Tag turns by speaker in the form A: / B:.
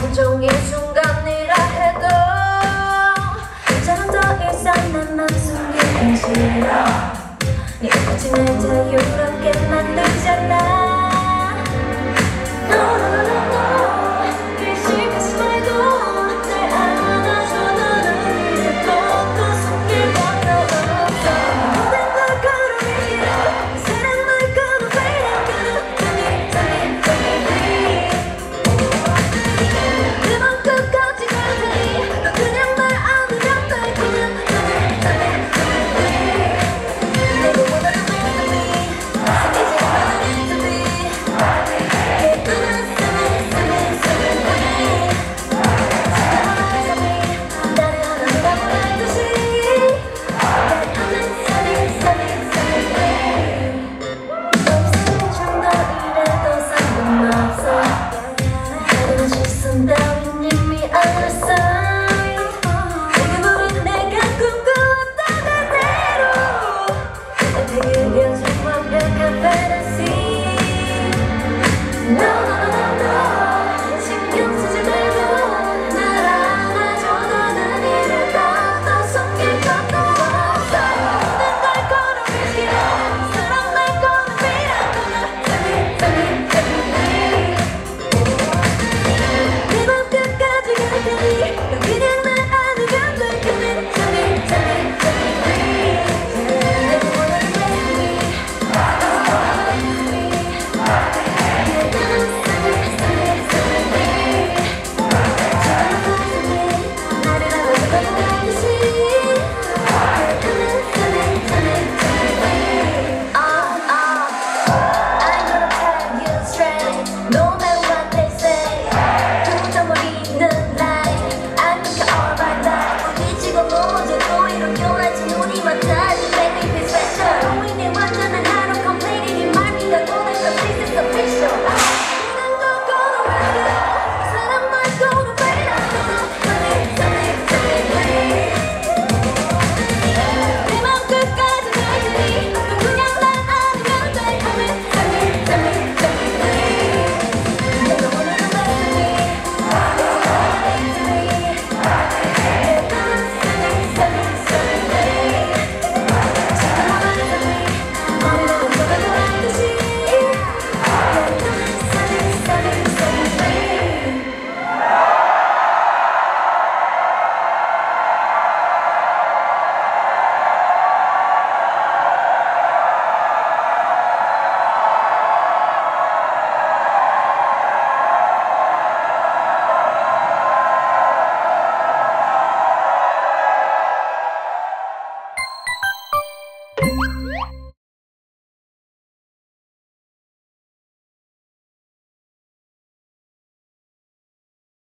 A: 감정의 순간이라 해도 전 더 이상 내맘 숨기기 싫어 네 거침을 자유롭게 만들잖아. 너로 no, no.